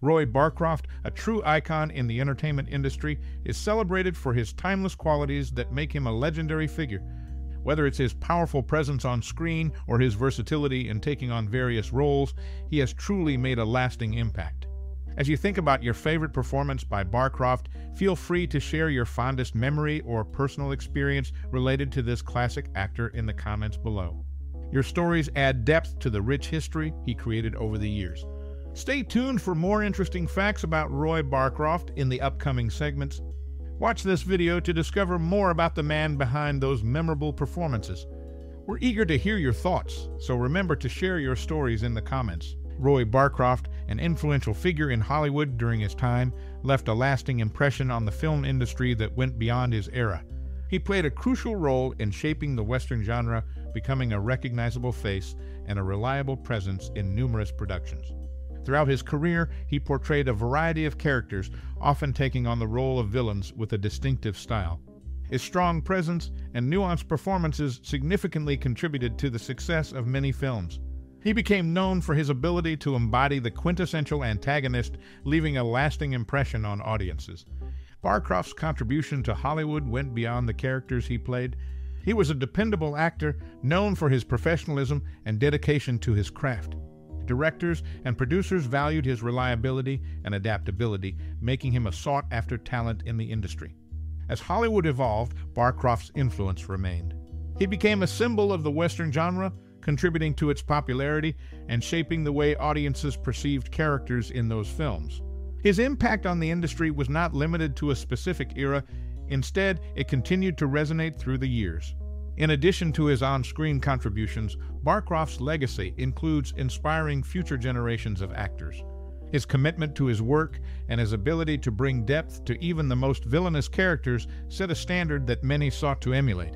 Roy Barcroft, a true icon in the entertainment industry, is celebrated for his timeless qualities that make him a legendary figure. Whether it's his powerful presence on screen or his versatility in taking on various roles, he has truly made a lasting impact. As you think about your favorite performance by Barcroft, feel free to share your fondest memory or personal experience related to this classic actor in the comments below. Your stories add depth to the rich history he created over the years. Stay tuned for more interesting facts about Roy Barcroft in the upcoming segments. Watch this video to discover more about the man behind those memorable performances. We're eager to hear your thoughts, so remember to share your stories in the comments. Roy Barcroft, an influential figure in Hollywood during his time, left a lasting impression on the film industry that went beyond his era. He played a crucial role in shaping the Western genre, becoming a recognizable face and a reliable presence in numerous productions. Throughout his career, he portrayed a variety of characters, often taking on the role of villains with a distinctive style. His strong presence and nuanced performances significantly contributed to the success of many films. He became known for his ability to embody the quintessential antagonist, leaving a lasting impression on audiences. Barcroft's contribution to Hollywood went beyond the characters he played. He was a dependable actor, known for his professionalism and dedication to his craft. Directors and producers valued his reliability and adaptability, making him a sought after talent in the industry. As Hollywood evolved, Barcroft's influence remained. He became a symbol of the Western genre, contributing to its popularity and shaping the way audiences perceived characters in those films. His impact on the industry was not limited to a specific era, instead, it continued to resonate through the years. In addition to his on screen contributions, Barcroft's legacy includes inspiring future generations of actors. His commitment to his work and his ability to bring depth to even the most villainous characters set a standard that many sought to emulate.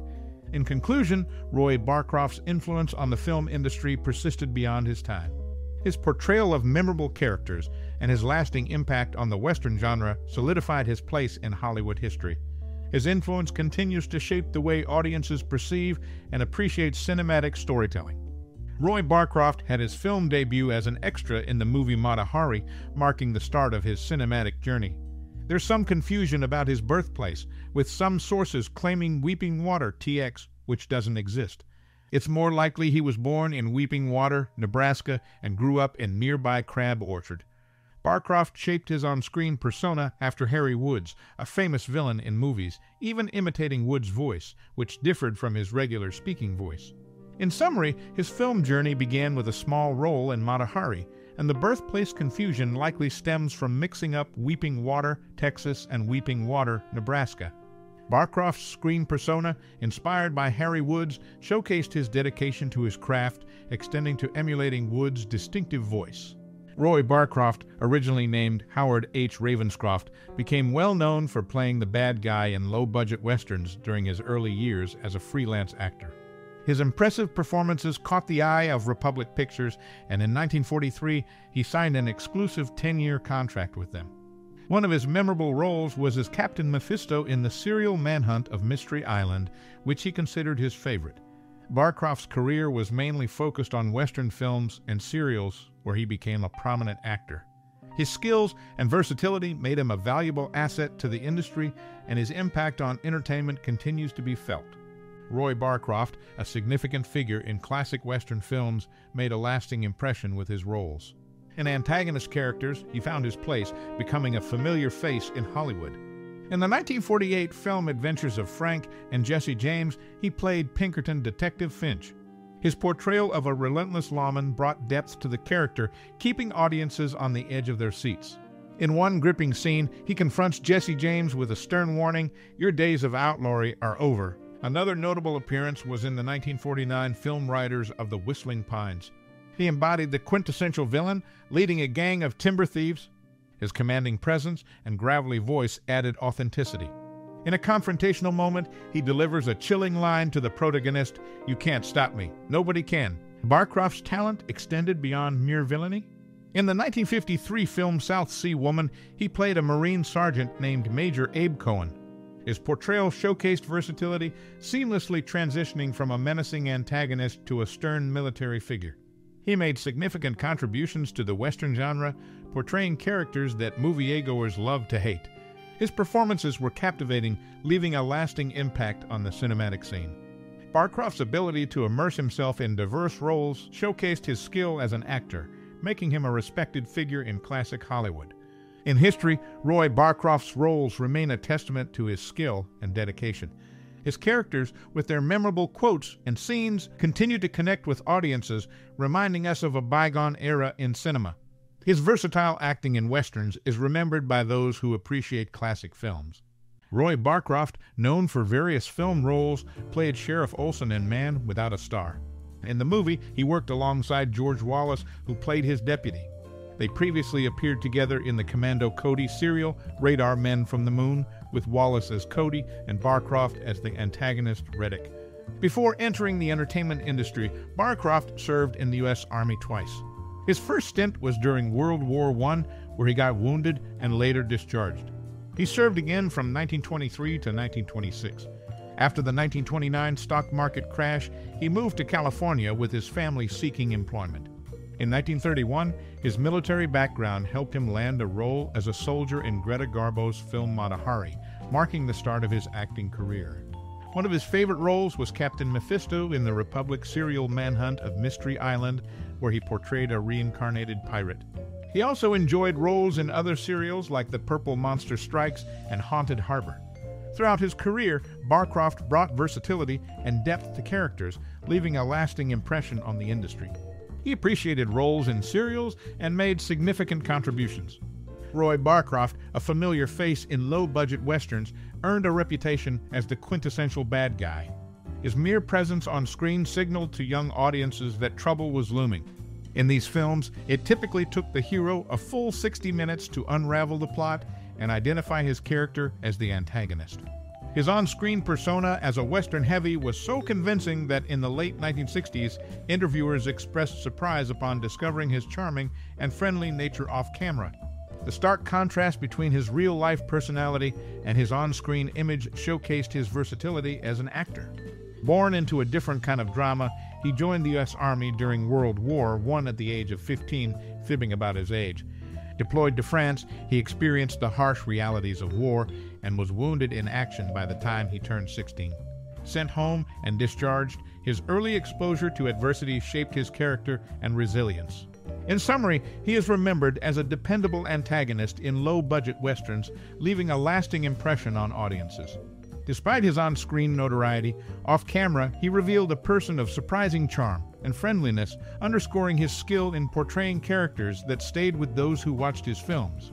In conclusion, Roy Barcroft's influence on the film industry persisted beyond his time. His portrayal of memorable characters and his lasting impact on the Western genre solidified his place in Hollywood history. His influence continues to shape the way audiences perceive and appreciate cinematic storytelling. Roy Barcroft had his film debut as an extra in the movie Mata Hari, marking the start of his cinematic journey. There's some confusion about his birthplace, with some sources claiming Weeping Water, TX, which doesn't exist. It's more likely he was born in Weeping Water, Nebraska, and grew up in nearby Crab Orchard. Barcroft shaped his on-screen persona after Harry Woods, a famous villain in movies, even imitating Woods' voice, which differed from his regular speaking voice. In summary, his film journey began with a small role in Mata Hari, and the birthplace confusion likely stems from mixing up Weeping Water, Texas, and Weeping Water, Nebraska. Barcroft's screen persona, inspired by Harry Woods, showcased his dedication to his craft, extending to emulating Woods' distinctive voice. Roy Barcroft, originally named Howard H. Ravenscroft, became well known for playing the bad guy in low budget westerns during his early years as a freelance actor. His impressive performances caught the eye of Republic Pictures, and in 1943 he signed an exclusive 10 year contract with them. One of his memorable roles was as Captain Mephisto in the serial manhunt of Mystery Island, which he considered his favorite. Barcroft's career was mainly focused on Western films and serials where he became a prominent actor. His skills and versatility made him a valuable asset to the industry, and his impact on entertainment continues to be felt. Roy Barcroft, a significant figure in classic Western films, made a lasting impression with his roles. In antagonist characters, he found his place, becoming a familiar face in Hollywood. In the 1948 film Adventures of Frank and Jesse James, he played Pinkerton Detective Finch. His portrayal of a relentless lawman brought depth to the character, keeping audiences on the edge of their seats. In one gripping scene, he confronts Jesse James with a stern warning Your days of outlawry are over. Another notable appearance was in the 1949 film Riders of the Whistling Pines. He embodied the quintessential villain, leading a gang of timber thieves. His commanding presence and gravelly voice added authenticity. In a confrontational moment, he delivers a chilling line to the protagonist You can't stop me. Nobody can. Barcroft's talent extended beyond mere villainy. In the 1953 film South Sea Woman, he played a Marine sergeant named Major Abe Cohen. His portrayal showcased versatility, seamlessly transitioning from a menacing antagonist to a stern military figure. He made significant contributions to the Western genre, portraying characters that moviegoers love to hate. His performances were captivating, leaving a lasting impact on the cinematic scene. Barcroft's ability to immerse himself in diverse roles showcased his skill as an actor, making him a respected figure in classic Hollywood. In history, Roy Barcroft's roles remain a testament to his skill and dedication. His characters, with their memorable quotes and scenes, continue to connect with audiences, reminding us of a bygone era in cinema. His versatile acting in westerns is remembered by those who appreciate classic films. Roy Barcroft, known for various film roles, played Sheriff Olson in Man Without a Star. In the movie, he worked alongside George Wallace, who played his deputy. They previously appeared together in the Commando Cody serial, Radar Men from the Moon, with Wallace as Cody and Barcroft as the antagonist Retik. Before entering the entertainment industry, Barcroft served in the U.S. Army twice. His first stint was during World War I, where he got wounded and later discharged. He served again from 1923 to 1926. After the 1929 stock market crash, he moved to California with his family seeking employment. In 1931, his military background helped him land a role as a soldier in Greta Garbo's film Mata Hari, marking the start of his acting career. One of his favorite roles was Captain Mephisto in the Republic serial manhunt of Mystery Island, where he portrayed a reincarnated pirate. He also enjoyed roles in other serials like The Purple Monster Strikes and Haunted Harbor. Throughout his career, Barcroft brought versatility and depth to characters, leaving a lasting impression on the industry. He appreciated roles in serials and made significant contributions. Roy Barcroft, a familiar face in low budget westerns, earned a reputation as the quintessential bad guy. His mere presence on screen signaled to young audiences that trouble was looming. In these films, it typically took the hero a full 60 minutes to unravel the plot and identify his character as the antagonist. His on screen persona as a Western heavy was so convincing that in the late 1960s, interviewers expressed surprise upon discovering his charming and friendly nature off camera. The stark contrast between his real life personality and his on screen image showcased his versatility as an actor. Born into a different kind of drama, he joined the U.S. Army during World War I at the age of 15, fibbing about his age. Deployed to France, he experienced the harsh realities of war and was wounded in action by the time he turned 16. Sent home and discharged, his early exposure to adversity shaped his character and resilience. In summary, he is remembered as a dependable antagonist in low budget westerns, leaving a lasting impression on audiences. Despite his on screen notoriety, off camera, he revealed a person of surprising charm and friendliness, underscoring his skill in portraying characters that stayed with those who watched his films.